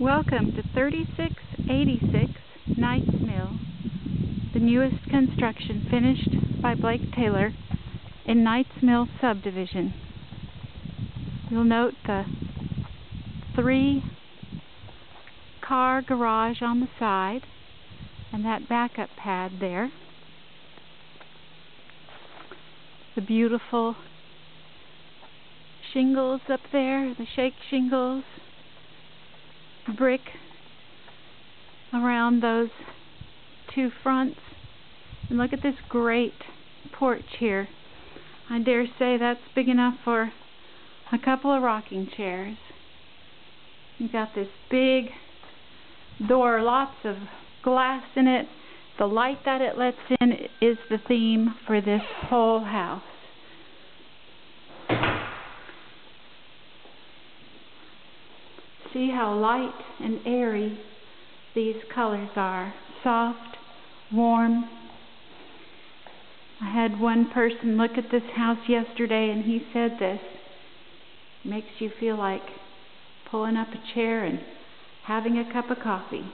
Welcome to 3686 Knights Mill, the newest construction finished by Blake Taylor in Knights Mill subdivision. You'll note the three car garage on the side and that backup pad there. The beautiful shingles up there, the shake shingles brick around those two fronts. And look at this great porch here. I dare say that's big enough for a couple of rocking chairs. You've got this big door, lots of glass in it. The light that it lets in is the theme for this whole house. See how light and airy these colors are. Soft, warm. I had one person look at this house yesterday and he said this. Makes you feel like pulling up a chair and having a cup of coffee.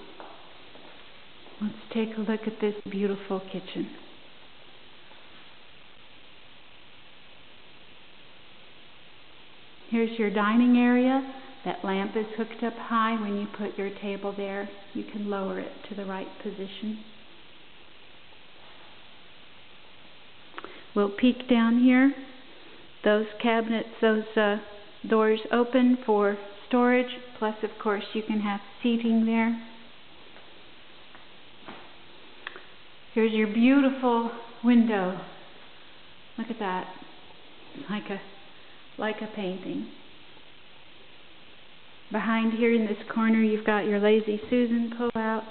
Let's take a look at this beautiful kitchen. Here's your dining area. That lamp is hooked up high. When you put your table there, you can lower it to the right position. We'll peek down here. Those cabinets, those uh, doors open for storage. Plus, of course, you can have seating there. Here's your beautiful window. Look at that. Like a like a painting. Behind here in this corner you've got your Lazy Susan pull out.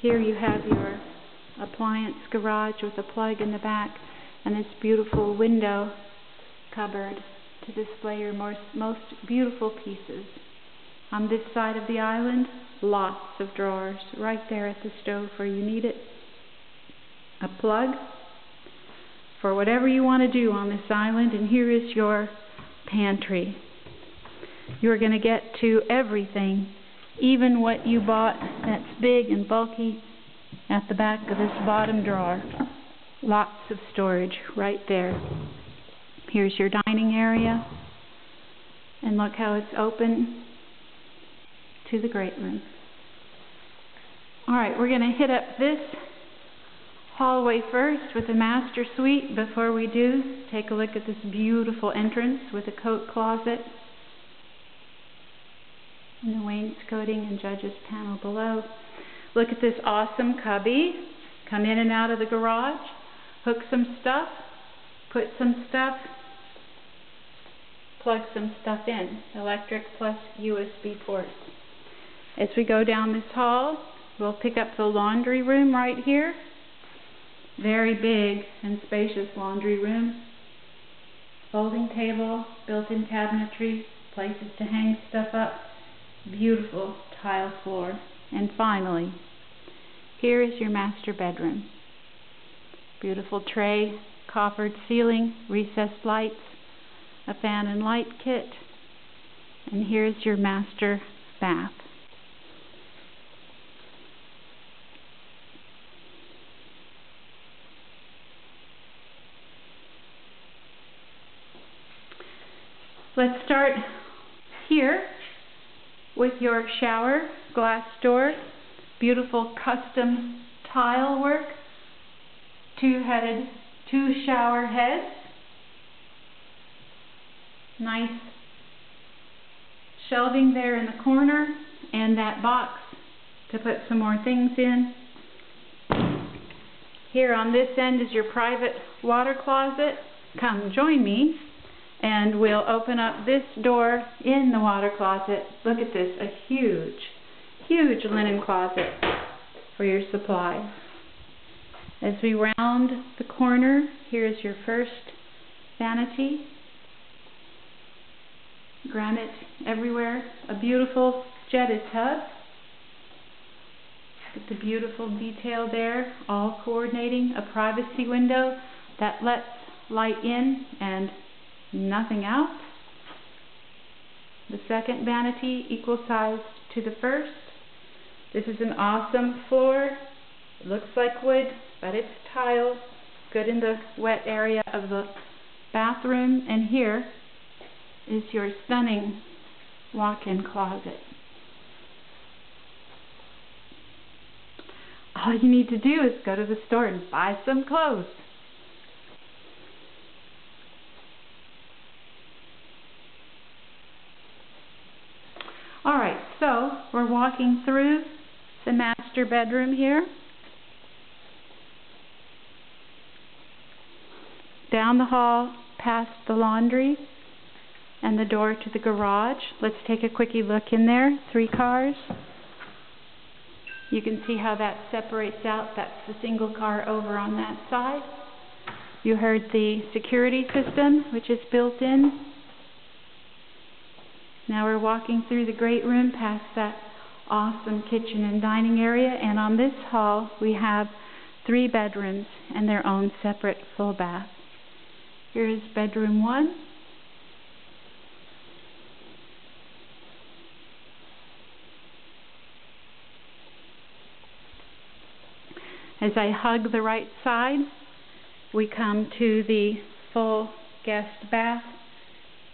Here you have your appliance garage with a plug in the back and this beautiful window cupboard to display your most, most beautiful pieces. On this side of the island, lots of drawers right there at the stove where you need it. A plug for whatever you want to do on this island and here is your pantry you're going to get to everything, even what you bought that's big and bulky at the back of this bottom drawer. Lots of storage right there. Here's your dining area. And look how it's open to the great room. Alright, we're going to hit up this hallway first with the master suite. Before we do, take a look at this beautiful entrance with a coat closet in the wainscoting and judges panel below. Look at this awesome cubby. Come in and out of the garage, hook some stuff, put some stuff, plug some stuff in. Electric plus USB ports. As we go down this hall, we'll pick up the laundry room right here. Very big and spacious laundry room. Folding table, built-in cabinetry, places to hang stuff up beautiful tile floor. And finally, here is your master bedroom. Beautiful tray, coffered ceiling, recessed lights, a fan and light kit, and here's your master bath. Let's start here with your shower, glass door, beautiful custom tile work, two-headed, two shower heads, nice shelving there in the corner, and that box to put some more things in. Here on this end is your private water closet. Come join me and we'll open up this door in the water closet. Look at this, a huge, huge linen closet for your supplies. As we round the corner, here's your first vanity. Granite everywhere. A beautiful jetted tub. Look at the beautiful detail there, all coordinating a privacy window that lets light in and nothing out. The second vanity equal size to the first. This is an awesome floor. It looks like wood, but it's tile. Good in the wet area of the bathroom. And here is your stunning walk-in closet. All you need to do is go to the store and buy some clothes. Alright, so we're walking through the master bedroom here. Down the hall, past the laundry, and the door to the garage. Let's take a quickie look in there. Three cars. You can see how that separates out. That's the single car over on that side. You heard the security system, which is built in. Now we're walking through the great room past that awesome kitchen and dining area. And on this hall, we have three bedrooms and their own separate full bath. Here's bedroom one. As I hug the right side, we come to the full guest bath.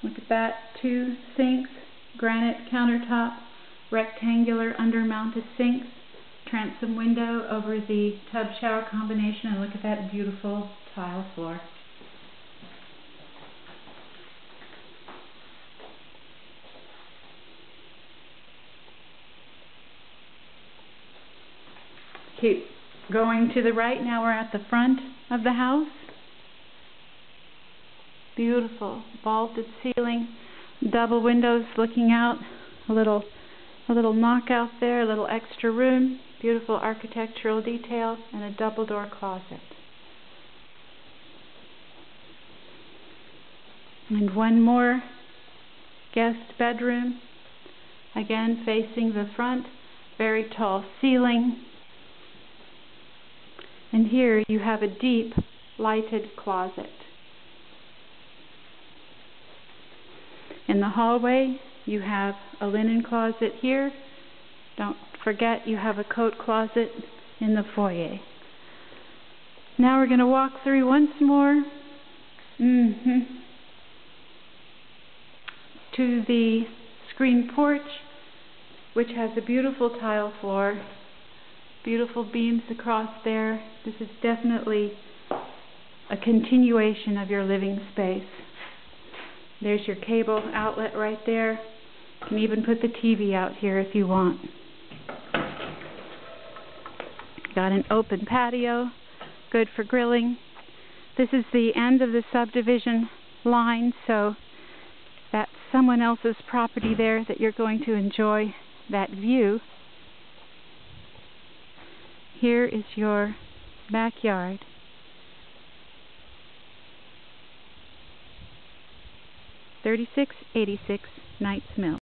Look at that, two sinks, granite countertop, rectangular under-mounted sinks, transom window over the tub shower combination, and look at that beautiful tile floor. Keep going to the right. Now we're at the front of the house. Beautiful vaulted ceiling, double windows looking out, a little a little knockout there, a little extra room, beautiful architectural detail, and a double door closet. And one more guest bedroom, again facing the front, very tall ceiling, and here you have a deep lighted closet. In the hallway, you have a linen closet here. Don't forget you have a coat closet in the foyer. Now we're going to walk through once more mm -hmm, to the screen porch, which has a beautiful tile floor beautiful beams across there. This is definitely a continuation of your living space. There's your cable outlet right there. Can even put the TV out here if you want. Got an open patio, good for grilling. This is the end of the subdivision line, so that's someone else's property there that you're going to enjoy that view. Here is your backyard. Thirty-six eighty-six Knights Mill.